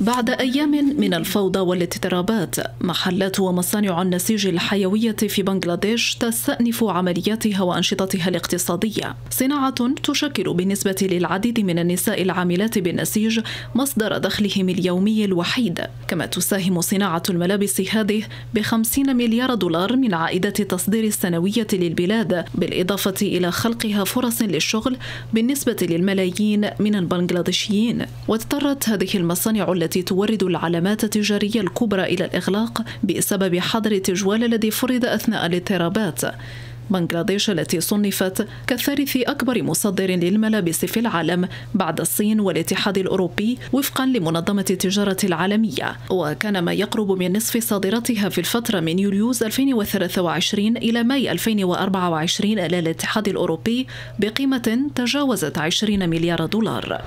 بعد أيام من الفوضى والاضطرابات محلات ومصانع النسيج الحيوية في بنغلاديش تستأنف عملياتها وأنشطتها الاقتصادية. صناعة تشكل بالنسبة للعديد من النساء العاملات بالنسيج مصدر دخلهم اليومي الوحيد. كما تساهم صناعة الملابس هذه بخمسين مليار دولار من عائدات التصدير السنوية للبلاد بالإضافة إلى خلقها فرص للشغل بالنسبة للملايين من البنغلاديشيين. واضطرت هذه المصانع التي تورد العلامات التجارية الكبرى إلى الإغلاق بسبب حظر التجوال الذي فرض أثناء الاضطرابات. بنغلاديش التي صنفت كثالث أكبر مصدر للملابس في العالم بعد الصين والاتحاد الأوروبي وفقا لمنظمة التجارة العالمية. وكان ما يقرب من نصف صادراتها في الفترة من يوليوز 2023 إلى ماي 2024 إلى الاتحاد الأوروبي بقيمة تجاوزت 20 مليار دولار.